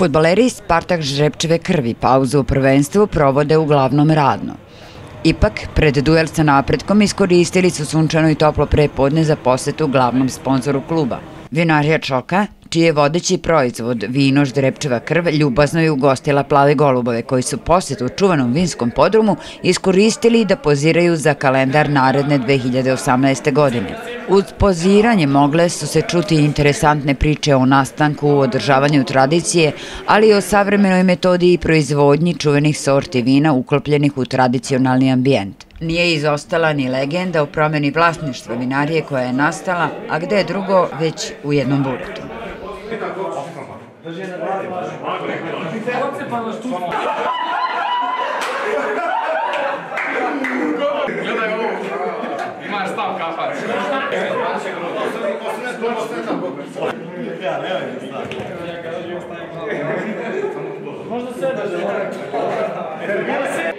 Futbaleri iz Spartak Žrepčeve krvi pauzu u prvenstvu provode uglavnom radno. Ipak, pred duel sa napredkom iskoristili su sunčano i toplo prepodne za posetu glavnom sponzoru kluba. Vinarija Čoka čiji je vodeći proizvod vino ždrepčeva krv ljubazno je ugostila plave golubove koji su posjet u čuvanom vinskom podrumu iskoristili da poziraju za kalendar naredne 2018. godine. Uz poziranje mogle su se čuti interesantne priče o nastanku, u održavanju tradicije, ali i o savremenoj metodi i proizvodnji čuvenih sorti vina uklopljenih u tradicionalni ambijent. Nije izostala ni legenda o promeni vlasništva vinarije koja je nastala, a gde je drugo već u jednom buretu. Drži na glavi. Ocepano štuca. Gledaj ovo. Ima stav kapac. Možda sedaš. Možda sedaš.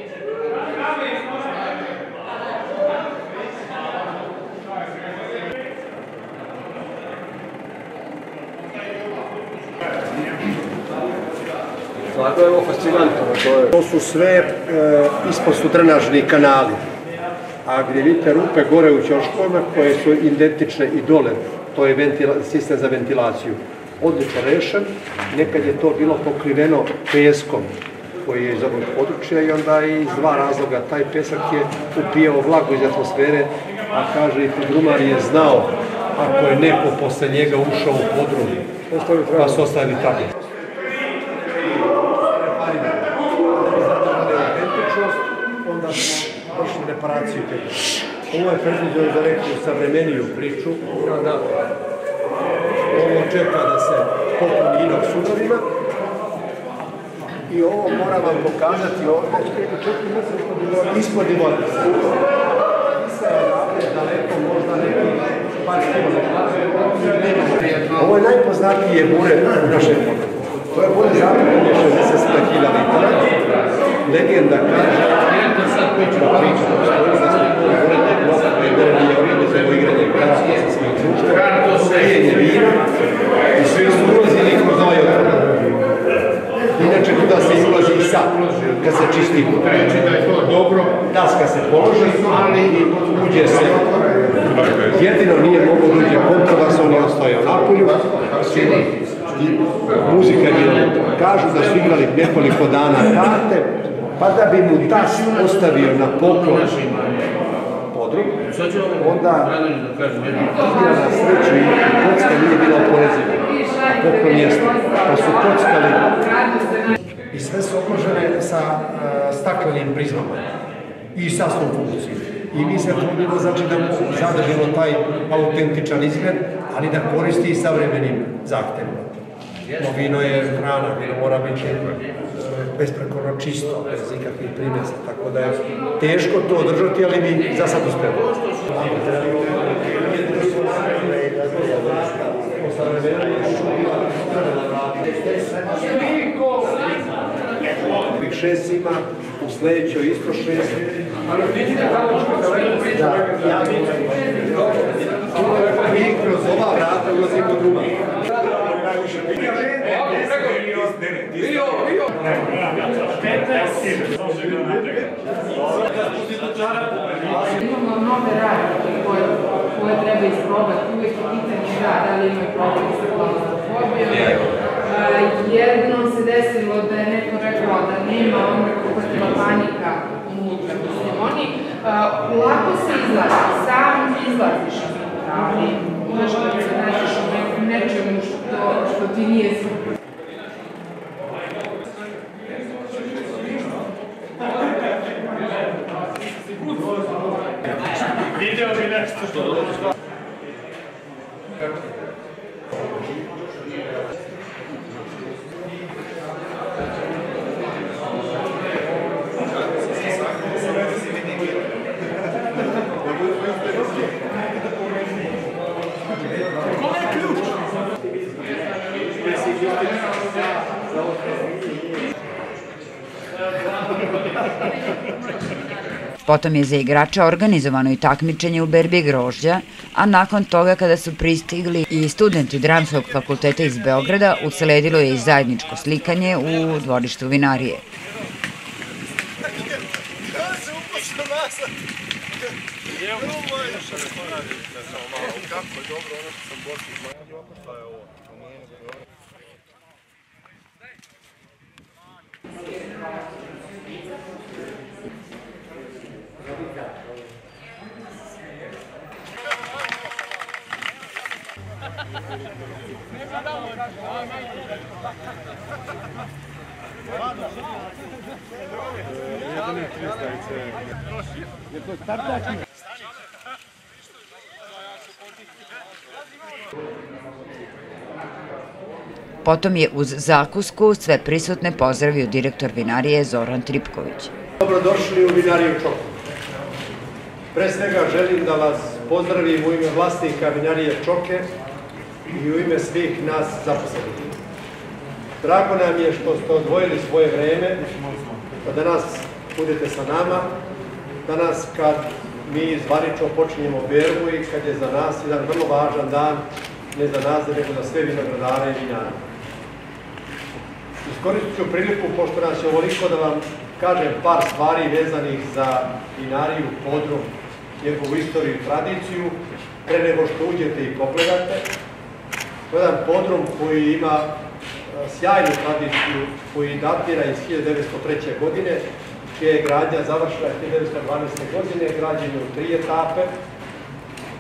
Stvarno je ovo fascinantno. To, je... to su sve e, ispod su drenažni kanali. A gdje vidite rupe gore u ćoškovima koje su identične i dole, to je ventila, sistem za ventilaciju. Odlično rešen, nekad je to bilo pokriveno peskom koji je iz ovog područja i onda iz dva razloga. Taj pesak je upijao vlagu iz atmosfere, a kaže i podrumar je znao ako je neko posle njega ušao u podrum, pa su ostavili tako. Te. Ovo je predviđeno za neku savremeniju priču, kada ovo čeka da se popuni inog sudovima. I ovo mora vam pokazati ovdje, ispod vode. Isa Ovo je najpoznatije bure u našem. To je bure zapravo 60 kila litara. Legenda kaže priča, priča, postoji da ste to volite bloka predere i ovdje za igranje karata sa svojim društvom, pijenje i svi su ulazili kroz. Inače, tuda se izlazi i kad se čisti Reći da je to dobro. Daska se položi, ali i uđe se. Jedino nije mogo uđe kontrovars, on je ostojao napolju. Muzika je. Kažu da su nekoliko dana karte, pa da bi mu tas ostavio na poklon podrum, onda igra na sreću i kocka nije bila oporeziva, a poklon jeste. Pa su kockali i sve su okružene sa uh, staklenim prizmama i sasnom funkciju. I mi se trudimo znači da zadržimo taj autentičan izgled, ali da koristi i savremenim zahtevima. No, vino je hrana, vino mora biti besprekorno čisto, bez ikakvih primjesa, tako da je teško to održati, ali mi za sad uspemo. Šest ima, u sledećoj isto šest. Ali vidite kako što daleko priča. Da, ja Mi kroz ova vrata ulazimo druga. Bio, bio. Imamo nove radnje koje, koje treba isprobati. Uvijek je pitanje da, da li imaju problem sa klaustrofobijom. Jednom se desilo da je neko rekao da nema, on je uhvatila panika unutra. Mislim, oni lako se izlazi, sam izlaziš iz ali možda se nađeš u nečemu što, što ti nije super. Potom je za igrača organizovano i takmičenje u berbi grožđa, a nakon toga kada su pristigli i studenti Dramskog fakulteta iz Beograda, usledilo je i zajedničko slikanje u dvorištu vinarije. Potom je uz zakusku sve prisutne pozdravio direktor vinarije Zoran Tripković. Dobrodošli u vinariju Čok. Pre svega želim da vas pozdravim u ime vlasnika vinarije Čoke i u ime svih nas zaposlenih. Drago nam je što ste odvojili svoje vreme, da danas budete sa nama, danas kad mi zvanično počinjemo berbu i kad je za nas jedan vrlo važan dan, ne za nas, nego za sve vinogradare i vinare. Iskoristit ću priliku, pošto nas je ovoliko, da vam kažem par stvari vezanih za vinariju, podrum, njegovu istoriju i tradiciju, pre nego što uđete i pogledate. To je jedan podrum koji ima e, sjajnu tradiciju, koji datira iz 1903. godine, čija je gradnja završila 1912. godine, građen u tri etape.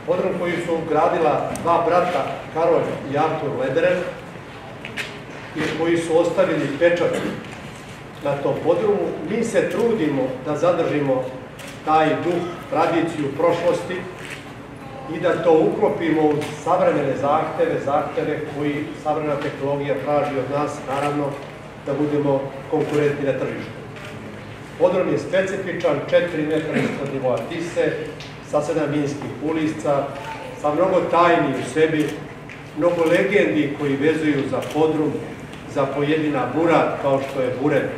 Podrum koji su gradila dva brata, Karol i Artur Lederer, i koji su ostavili pečat na tom podrumu. Mi se trudimo da zadržimo taj duh, tradiciju prošlosti i da to uklopimo u savremene zahteve, zahteve koji savremena tehnologija traži od nas, naravno, da budemo konkurentni na tržištu. Podrom je specifičan, 4 metra ispod nivoa Tise, sa sedam vinskih ulica, sa mnogo tajni u sebi, mnogo legendi koji vezuju za podrum, za pojedina burat, kao što je buret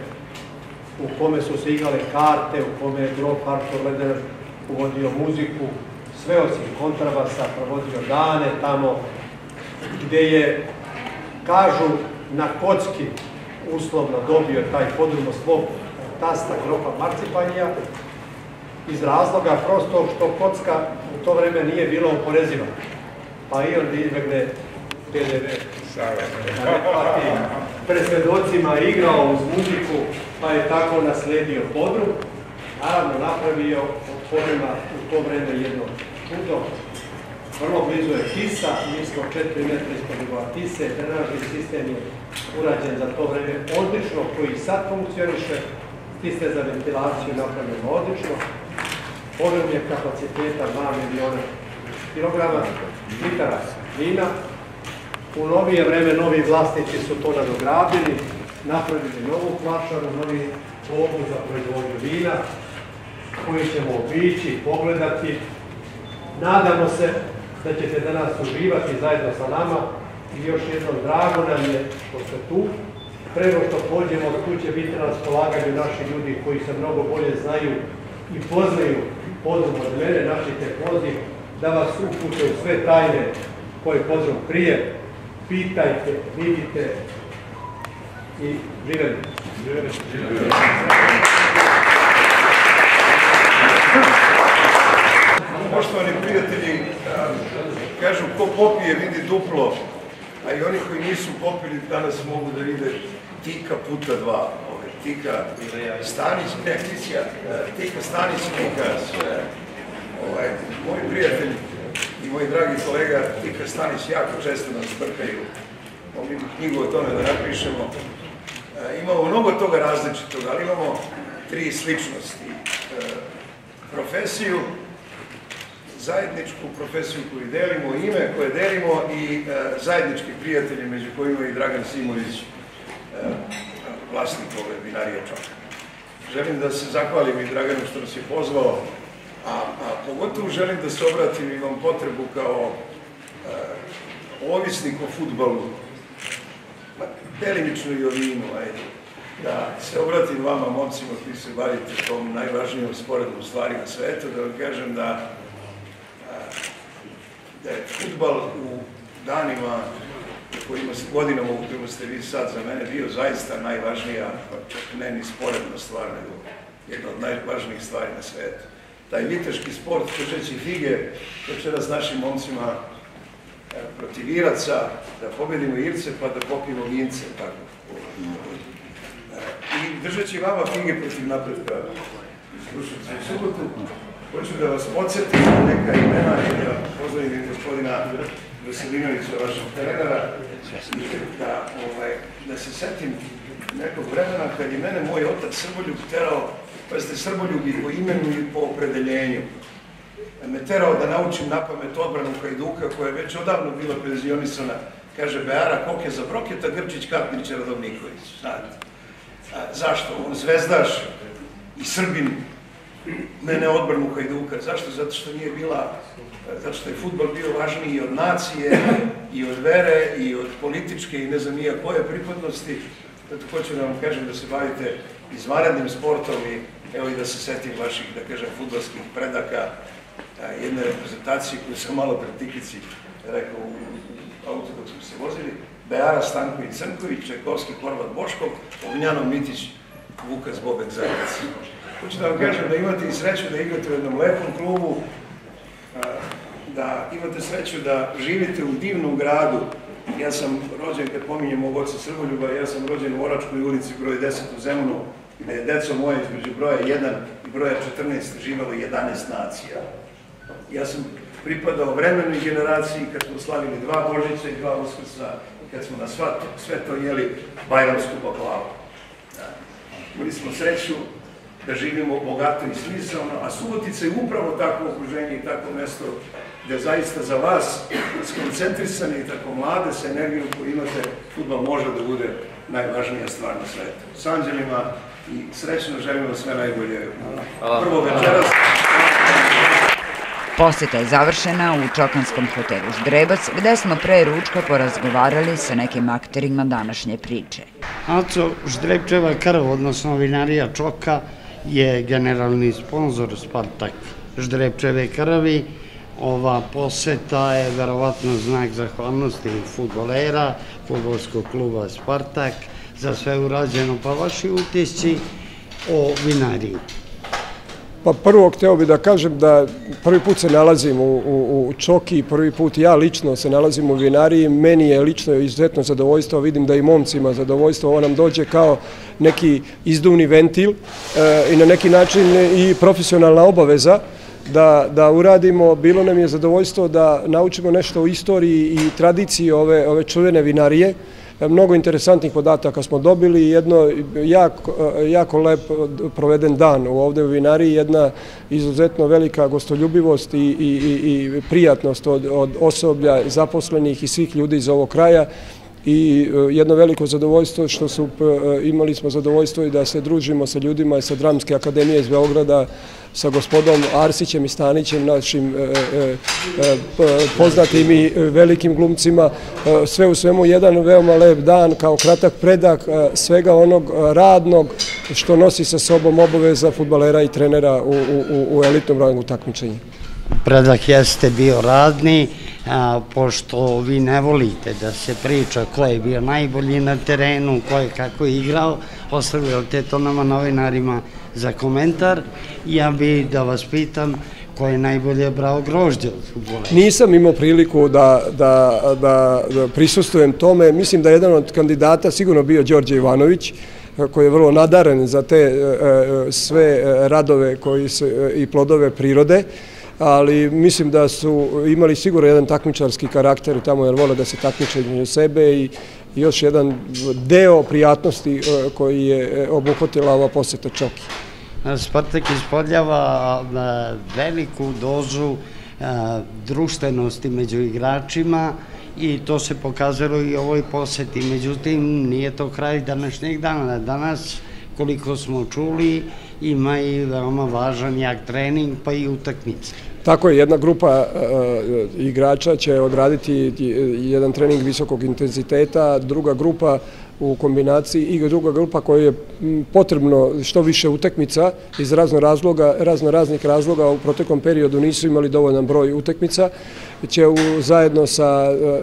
u kome su se igrale karte, u kome je grof Arthur Leder uvodio muziku, sve osim kontrabasa, provodio dane tamo, gde je, kažu, na kocki uslovno dobio taj podrum svog tasta grofa Marcipanija, iz razloga prosto što kocka u to vreme nije bila oporeziva, pa i onda izbegne PDV. Pred svedocima igrao uz muziku, pa je tako nasledio podrum. Naravno, napravio od podruma u to vreme jedno čudo. Vrlo blizu je Tisa, mi smo 4 metra ispod nivoa Tise, trenažni sistem je urađen za to vreme odlično, koji sad funkcioniše, Tiste za ventilaciju napravljeno odlično. Podrum je kapaciteta 2 miliona kilograma, litara vina. U novije vreme novi vlasnici su to nadogradili, napravili novu plašaru, novi pogon za proizvodnju vina, koji ćemo obići, pogledati. Nadamo se da ćete danas uživati zajedno sa nama i još jednom drago nam je što ste tu. Prvo što pođemo, tu će biti na raspolaganju naši ljudi koji se mnogo bolje znaju i poznaju podrum od mene, naši poziv, da vas upute u sve tajne koje podrum prije. Pitajte, vidite, i živeli. Poštovani prijatelji, kažu ko popije vidi duplo, a i oni koji nisu popili danas mogu da vide Tika puta dva. Tika Stanić, ne, Ticija, Tika Stanić, Tika, ovaj, moji prijatelji i moji dragi kolega Tika Stanić jako često nas brkaju. Mogli bi knjigu o tome da napišemo. E, imamo mnogo toga različitog, ali imamo tri sličnosti. E, profesiju, zajedničku profesiju koju delimo, ime koje delimo i e, zajednički prijatelji među kojima i Dragan Simović, vlasnik ove vinarije Čoka. Želim da se zahvalim i Draganu što nas je pozvao, a, a pogotovo želim da se obratim i imam potrebu kao ovisnik o futbalu, delimično i o vinu, ajde. da se obratim vama, momcima koji se bavite tom najvažnijom sporednom stvari na svetu, da vam kažem da, da je futbal u danima kojima, godinama u kojima ste vi sad za mene bio zaista najvažnija, pa čak ne ni sporedna stvar, nego jedna od najvažnijih stvari na svetu. Taj viteški sport, držeći fige, večeras našim momcima protiv Iraca, da pobedimo Irce pa da popijemo Vince, tako. I držeći vama fige protiv napretka, slušajte subotu, hoću da vas podsjetim na neka imena i da pozdravim gospodina Veselinovića, vašeg trenera, da, ovaj, da se setim nekog vremena kad je mene moj otac Srboljub terao, pa ste Srboljubi po imenu i po opredeljenju, me terao da naučim na pamet odbranu Hajduka koja je već odavno bila penzionisana, kaže Beara Koke za Broketa, Grčić, Kapnić, Radovniković. Zašto? On zvezdaš i Srbin mene odbranu Hajduka. Zašto? Zato što nije bila, zato što je futbol bio važniji i od nacije, i od vere, i od političke i ne znam nija koje pripadnosti. Zato hoću da vam kažem da se bavite izvanrednim sportom i evo i da se setim vaših, da kažem, futbolskih predaka, jedne reprezentacije koju sam malo pred Tikici rekao u auto dok smo se vozili, Beara Stanković Crnković, Čajkovski Horvat Boškov, Ognjanov Mitić, Vukas Bobek Zajevac. Hoću da vam kažem da imate i sreću da igrate u jednom lepom klubu, da imate sreću da živite u divnom gradu. Ja sam rođen, kad pominjem mog oca Srboljuba, ja sam rođen u Oračkoj ulici broj 10 u Zemunu, gde je deco moje između broja 1 i broja 14 živalo 11 nacija. Ja sam pripadao vremenoj generaciji kad smo slavili dva Božića i dva Uskrsa kad smo na sve to jeli bajramsku baklavu. Da. Imali smo sreću da živimo bogato i smisleno, a Subotica je upravo takvo okruženje i takvo mesto gde zaista za vas skoncentrisani i tako mlade sa energijom koju imate, futbol može da bude najvažnija stvar na svetu. S anđelima i srećno želimo sve najbolje. Prvo večeras. Poseta je završena u Čokanskom hotelu Ždrebac, gde smo pre ručka porazgovarali sa nekim akterima današnje priče. Aco Ždrebčeva krv, odnosno vinarija Čoka, je generalni sponsor Spartak Ždrebčeve krvi. Ova poseta je verovatno znak zahvalnosti futbolera, futbolskog kluba Spartak, za sve urađeno. Pa vaši utisci o vinariji? Pa prvo hteo bih da kažem da prvi put se nalazim u, u, u Čoki, prvi put ja lično se nalazim u vinariji, meni je lično izuzetno zadovoljstvo, vidim da i momcima zadovoljstvo, ovo nam dođe kao neki izduvni ventil e, i na neki način i profesionalna obaveza da, da uradimo, bilo nam je zadovoljstvo da naučimo nešto o istoriji i tradiciji ove, ove čuvene vinarije, Mnogo interesantnih podataka smo dobili, jedno jako, jako lep proveden dan ovde u vinariji, jedna izuzetno velika gostoljubivost i, i, i prijatnost od, od osoblja zaposlenih i svih ljudi iz ovog kraja i jedno veliko zadovoljstvo što su, imali smo zadovoljstvo i da se družimo sa ljudima sa Dramske akademije iz Beograda, sa gospodom Arsićem i Stanićem, našim e, e, e, poznatim i velikim glumcima. Sve u svemu jedan veoma lep dan kao kratak predak svega onog radnog što nosi sa sobom obaveza futbalera i trenera u, u, u elitnom rangu takmičenja. Predak jeste bio radni, a, pošto vi ne volite da se priča ko je bio najbolji na terenu, ko je kako igrao, ostavljate to nama novinarima za komentar. Ja bih da vas pitam ko je najbolje brao grožđe od futbola? Nisam imao priliku da, da, da, da prisustujem tome. Mislim da je jedan od kandidata sigurno bio Đorđe Ivanović, koji je vrlo nadaren za te e, e, sve radove koji se, i plodove prirode ali mislim da su imali sigurno jedan takmičarski karakter tamo jer vole da se takmiče među sebe i još jedan deo prijatnosti e, koji je obuhvatila ova poseta Čoki. Spartak ispoljava veliku dozu društvenosti među igračima i to se pokazalo i ovoj poseti. Međutim, nije to kraj današnjeg dana. Danas, koliko smo čuli, ima i veoma važan jak trening, pa i utakmice. Tako je, jedna grupa igrača će odraditi jedan trening visokog intenziteta, druga grupa u kombinaciji i druga grupa koja je potrebno što više utekmica iz razno razloga, razno raznih razloga u proteklom periodu nisu imali dovoljan broj utekmica, će u, zajedno sa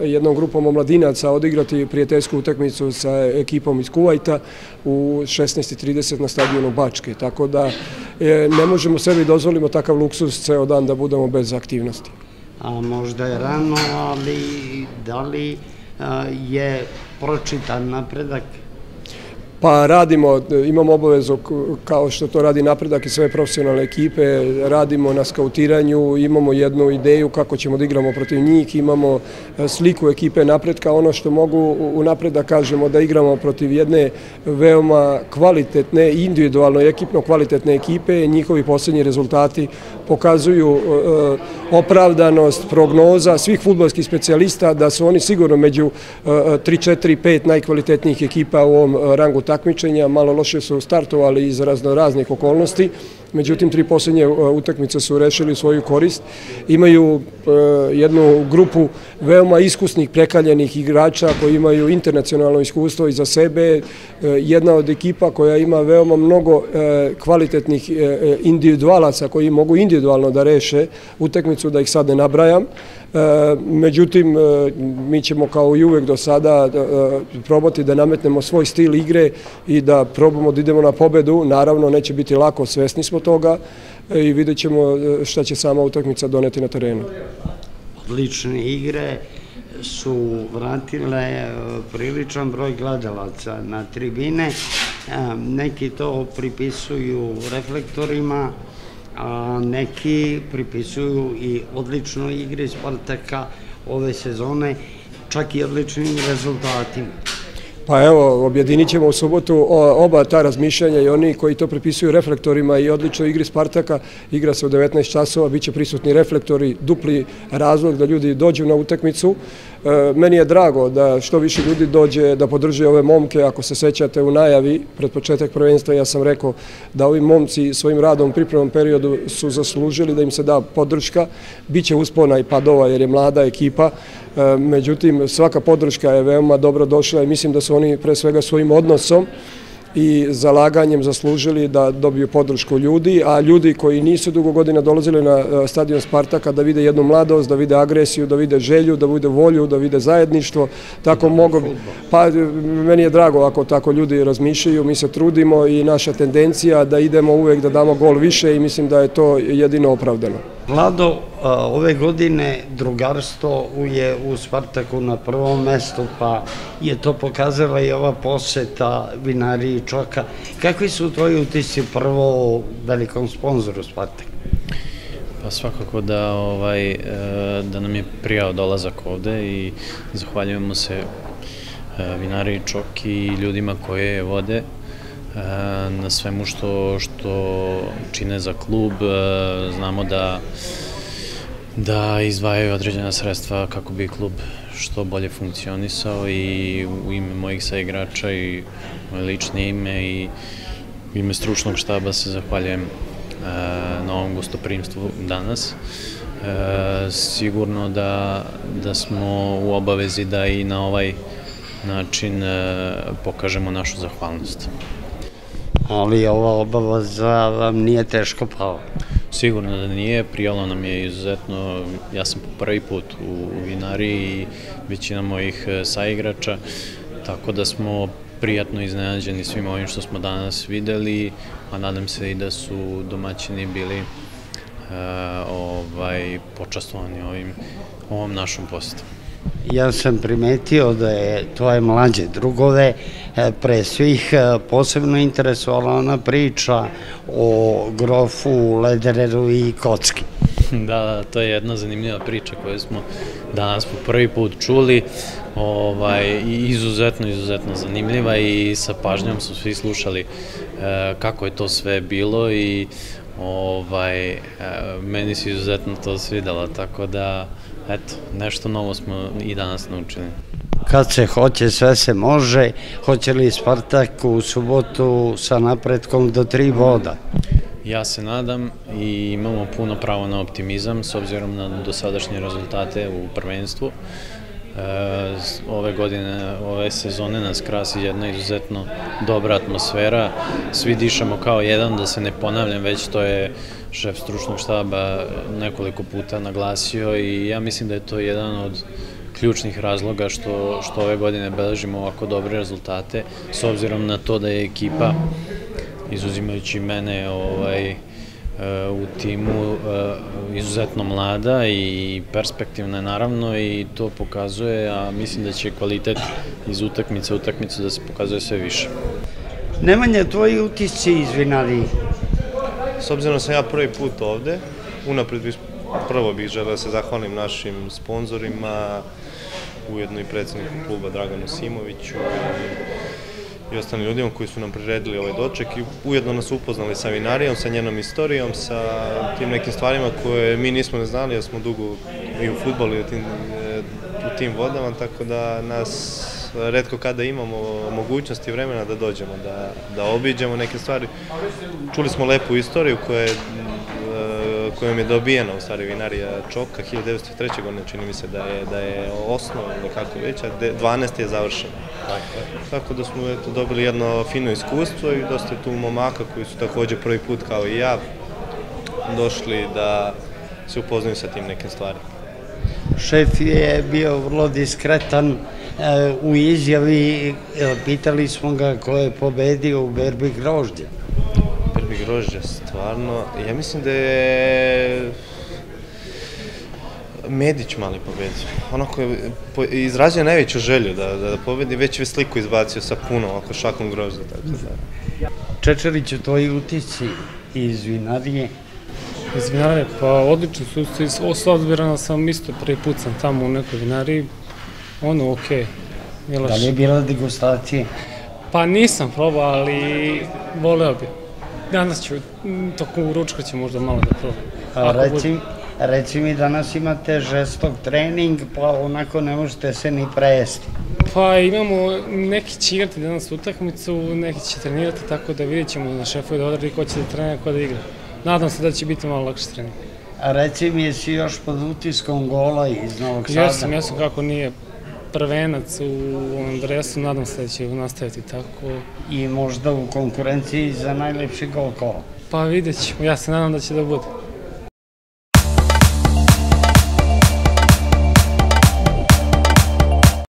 jednom grupom omladinaca odigrati prijateljsku utekmicu sa ekipom iz Kuvajta u 16.30 na stadionu Bačke. Tako da ne možemo sebi dozvolimo takav luksus ceo dan da budemo bez aktivnosti. A možda je rano, ali da li je pročitan napredak? Pa radimo, imamo obavezu kao što to radi napredak i sve profesionalne ekipe, radimo na skautiranju, imamo jednu ideju kako ćemo da igramo protiv njih, imamo e, sliku ekipe napredka, ono što mogu u napredak kažemo da igramo protiv jedne veoma kvalitetne, individualno i ekipno kvalitetne ekipe, njihovi poslednji rezultati pokazuju e, opravdanost prognoza svih futbolskih specijalista da su oni sigurno među 3, 4, 5 najkvalitetnijih ekipa u ovom rangu takmičenja, malo loše su startovali iz razno raznih okolnosti, međutim tri poslednje uh, utakmice su rešili svoju korist. Imaju jednu grupu veoma iskusnih prekaljenih igrača koji imaju internacionalno iskustvo iza sebe, jedna od ekipa koja ima veoma mnogo kvalitetnih individualaca koji mogu individualno da reše utakmicu, da ih sad ne nabrajam. Međutim, mi ćemo kao i uvek do sada probati da nametnemo svoj stil igre i da probamo da idemo na pobedu. Naravno, neće biti lako, svesni smo toga i vidjet ćemo e, šta će sama utakmica doneti na terenu. Odlične igre su vratile e, priličan broj gledalaca na tribine. E, neki to pripisuju reflektorima, a neki pripisuju i odličnoj igri Spartaka ove sezone, čak i odličnim rezultatima. Pa evo, objedinit ćemo u subotu oba ta razmišljanja i oni koji to pripisuju reflektorima i odlično igri Spartaka, igra se u 19 časova, bit će prisutni reflektori, dupli razlog da ljudi dođu na utakmicu. E, meni je drago da što više ljudi dođe da podrže ove momke, ako se sećate u najavi pred početak prvenstva, ja sam rekao da ovi momci svojim radom u pripremnom periodu su zaslužili da im se da podrška, Biće uspona i padova jer je mlada ekipa, e, međutim svaka podrška je veoma dobro došla i mislim da su oni pre svega svojim odnosom i zalaganjem zaslužili da dobiju podršku ljudi, a ljudi koji nisu dugo godina dolazili na e, stadion Spartaka da vide jednu mladost, da vide agresiju, da vide želju, da vide volju, da vide zajedništvo, tako mogu, pa meni je drago ako tako ljudi razmišljaju, mi se trudimo i naša tendencija da idemo uvek da damo gol više i mislim da je to jedino opravdano. Vlado, ove godine drugarstvo je u Spartaku na prvom mestu, pa je to pokazala i ova poseta Vinariji Čoka. Kakvi su tvoji utisci prvo velikom sponzoru Spartaka? Pa svakako da, ovaj, e, da nam je prijao dolazak ovde i zahvaljujemo se e, Vinariji Čok i ljudima koje je vode na svemu što, što čine za klub. Znamo da da izdvajaju određena sredstva kako bi klub što bolje funkcionisao i u ime mojih saigrača i moje lične ime i u ime stručnog štaba se zahvaljujem e, na ovom gostoprimstvu danas. E, sigurno da, da smo u obavezi da i na ovaj način e, pokažemo našu zahvalnost. Ali ova obaveza vam nije teško pao? Sigurno da nije, prijalo nam je izuzetno, ja sam po prvi put u Vinari i većina mojih e, saigrača, tako da smo prijatno iznenađeni svim ovim što smo danas videli, a nadam se i da su domaćini bili e, ovaj, počastovani ovim, ovom našom posetom. Ja sam primetio da je tvoje mlađe drugove e, pre svih e, posebno interesovala ona priča o grofu, ledereru i kocki. Da, da, to je jedna zanimljiva priča koju smo danas po prvi put čuli. Ovaj, izuzetno, izuzetno zanimljiva i sa pažnjom su svi slušali e, kako je to sve bilo i ovaj, e, meni se izuzetno to svidelo, tako da eto, nešto novo smo i danas naučili. Kad se hoće, sve se može. Hoće li Spartak u subotu sa napretkom do tri voda? Ja se nadam i imamo puno pravo na optimizam s obzirom na dosadašnje rezultate u prvenstvu. ove godine, ove sezone nas krasi jedna izuzetno dobra atmosfera. Svi dišemo kao jedan, da se ne ponavljam, već to je šef stručnog štaba nekoliko puta naglasio i ja mislim da je to jedan od ključnih razloga što, što ove godine beležimo ovako dobre rezultate, s obzirom na to da je ekipa, izuzimajući mene, ovaj, u timu izuzetno mlada i perspektivna je naravno i to pokazuje, a mislim da će kvalitet iz utakmice u utakmicu da se pokazuje sve više. Nemanja, tvoji utisci iz vinarije? S obzirom da sam ja prvi put ovde, unapred bih, prvo bih želeo da se zahvalim našim sponzorima, ujedno i predsedniku kluba Draganu Simoviću i, i ostalim ljudima koji su nam priredili ovaj doček i ujedno nas upoznali sa vinarijom, sa njenom istorijom, sa tim nekim stvarima koje mi nismo ne znali, jer smo dugo i u futbolu i u tim, u tim vodama, tako da nas redko kada imamo mogućnosti i vremena da dođemo, da, da obiđemo neke stvari. Čuli smo lepu istoriju koja je kojom je dobijena u stvari vinarija Čoka 1903. godine čini mi se da je, da je osnov nekako već, a 12. je završena. Tako da smo eto, dobili jedno fino iskustvo i dosta je tu momaka koji su takođe prvi put kao i ja došli da se upoznaju sa tim nekim stvarima. Šef je bio vrlo diskretan u izjavi, pitali smo ga ko je pobedio u berbi grožđa. Berbi grožđa, stvarno, ja mislim da je Medić mali pobedio. Onako je izrazio najveću želju da, da, da pobedi, već je sliku izbacio sa puno, oko šakom grožđa, tako da. Čečeriću, tvoji utisci iz vinarije? Iz vinarije, pa odlično su, s obzirom sam isto prvi put sam tamo u nekoj vinariji, ono okej. Okay. Da li je bila degustacija? Pa nisam probao, ali voleo bi. Danas ću, tokom ručka ću možda malo da probam. A reci, reci mi, danas imate žestok trening, pa onako ne možete se ni prejesti. Pa imamo, neki će igrati danas utakmicu, neki će trenirati, tako da vidjet ćemo na šefu da odradi ko će da trenira, ko da igra. Nadam se da će biti malo lakši trening. A reci mi, jesi još pod utiskom gola iz Novog Sada? Jesam, jesam kako nije prvenac u ovom dresu, nadam se da će nastaviti tako. I možda u konkurenciji za najlepši gol kola? Pa vidjet ćemo, ja se nadam da će da bude.